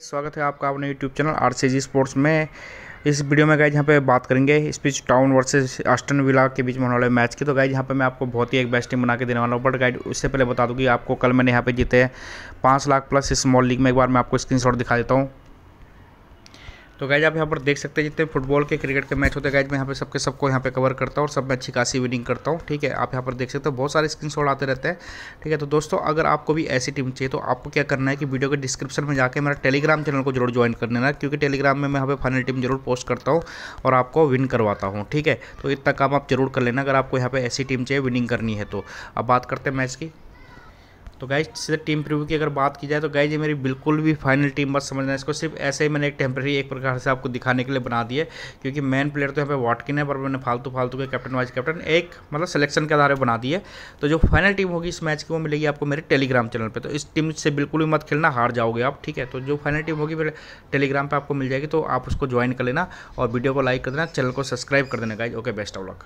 स्वागत है आपका अपने यूट्यूब चैनल आर स्पोर्ट्स में। इस वीडियो में गाइज़ यहाँ पे बात करेंगे Ipswich Town versus Aston Villa के बीच में होने वाले मैच की। तो गाइज़ यहाँ पे मैं आपको बहुत ही एक बेस्ट टीम बना के देने वाला हूँ बट गाइड उससे पहले बता दूँ कि आपको कल मैंने यहाँ पे जीते हैं पाँच लाख प्लस स्मॉल लीग में एक बार मैं आपको स्क्रीन दिखा देता हूँ। तो गैज आप यहाँ पर देख सकते हैं जितने फुटबॉल के क्रिकेट के मैच होते हैं। गैज मैं यहाँ पे सबके सबको यहाँ पे कवर करता हूँ और सब में अच्छी खासी विनिंग करता हूँ, ठीक है? आप यहाँ पर देख सकते हो, बहुत सारे स्क्रीन आते रहते हैं, ठीक है? तो दोस्तों, अगर आपको भी ऐसी टीम चाहिए तो आपको क्या करना है कि वीडियो के डिस्क्रिप्शन में जाकर मेरा टेलीग्राम चैनल को ज़रूर ज्वाइन कर लेना, क्योंकि टेलीग्राम में मैं यहाँ पे फाइनल टीम ज़रूर पोस्ट करता हूँ और आपको विन करवाता हूँ, ठीक है? तो इतना काम आप ज़रूर कर लेना, अगर आपको यहाँ पर ऐसी टीम चाहिए विनिंग करनी है तो। अब बात करते हैं मैच की। तो गाइज़ सीधे टीम प्रीव्यू की अगर बात की जाए तो गाइज़ ये मेरी बिल्कुल भी फाइनल टीम बस समझना है इसको सिर्फ़ ऐसे ही मैंने एक टेम्प्रेरी एक प्रकार से आपको दिखाने के लिए बना दिए क्योंकि मेन प्लेयर तो यहाँ पे वॉटकिन है, पर मैंने फालतू फालतू के कैप्टन वाइस कैप्टन एक मतलब सिलेक्शन के आधार पर बना दिए तो जो फाइनल टीम होगी, इस मैच की वो मिलेगी आपको मेरे टेलीग्राम चैनल पर तो इस टीम से बिल्कुल भी मत खेलना, हार जाओगे आप, ठीक है? तो जो फाइनल टीम होगी, मेरे टेलीग्राम पर आपको मिल जाएगी तो आप उसको ज्वाइन कर लेना और वीडियो को लाइक कर देना चैनल को सब्सक्राइब कर देना guys okay best of luck